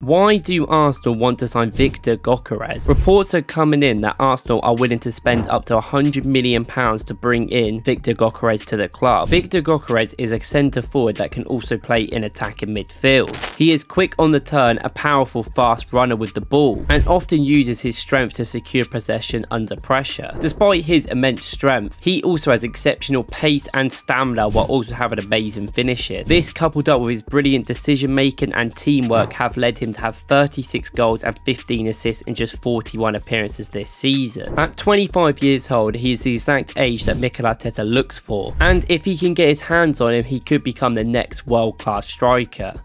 Why do Arsenal want to sign Viktor Gyökeres? Reports are coming in that Arsenal are willing to spend up to £100 million to bring in Viktor Gyökeres to the club. Viktor Gyökeres is a centre forward that can also play in attacking midfield. He is quick on the turn, a powerful fast runner with the ball, and often uses his strength to secure possession under pressure. Despite his immense strength, he also has exceptional pace and stamina while also having amazing finishing. This coupled up with his brilliant decision making and teamwork have led him him to have 36 goals and 15 assists in just 41 appearances this season. At 25 years old, he is the exact age that Mikel Arteta looks for, and if he can get his hands on him, he could become the next world-class striker.